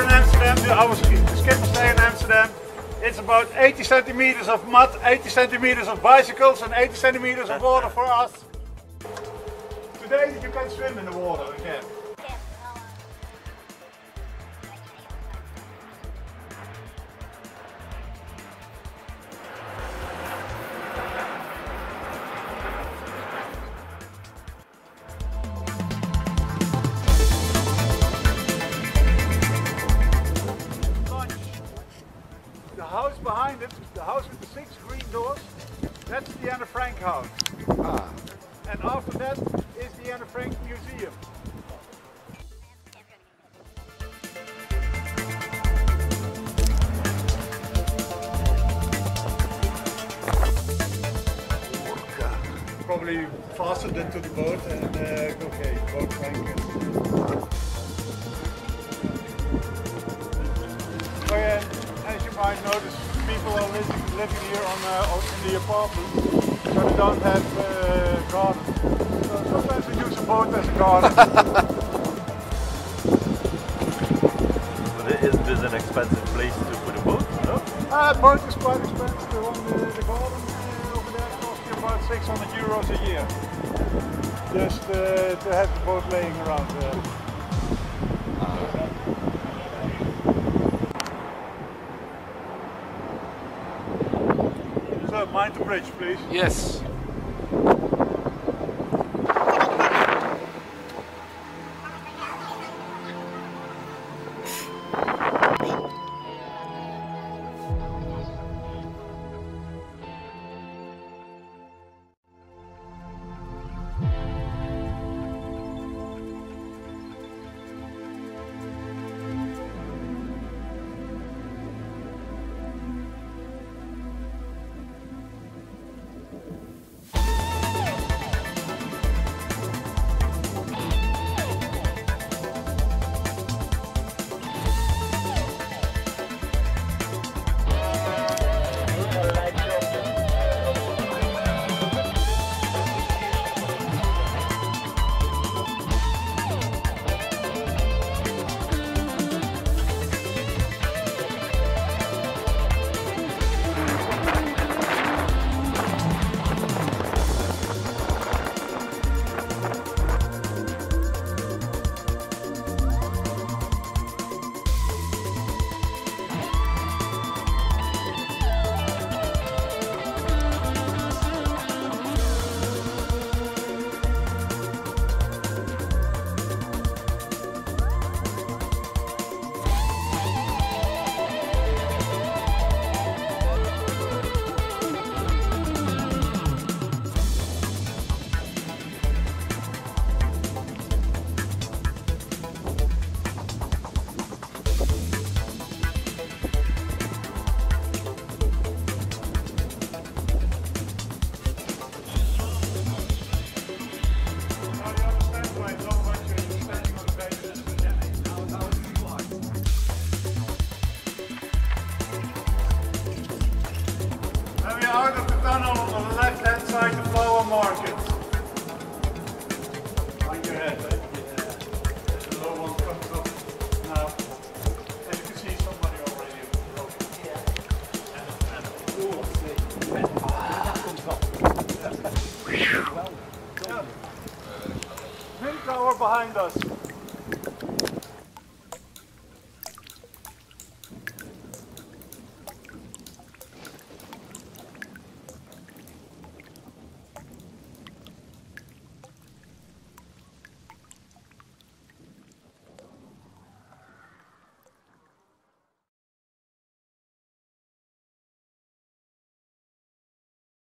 Amsterdam, the, our sk- stay in Amsterdam. It's about 80 centimeters of mud, 80 centimeters of bicycles, and 80 centimeters of water for us. Today you can swim in the water again. Behind it, the house with the six green doors, that's the Anne Frank house. Ah. And after that is the Anne Frank Museum. Probably faster than to the boat and uh, okay, boat Frank. Oh yeah, as you might notice, people are living, living here on, uh, in the apartment, so they don't have uh, gardens. So sometimes we use a boat as a garden. But isn't this an expensive place to put a boat? No? uh, boat is quite expensive. The one, the, the garden uh, over there costs you about 600 euros a year. Just uh, to have the boat laying around there. So mind the bridge, please. Yes. Behind us.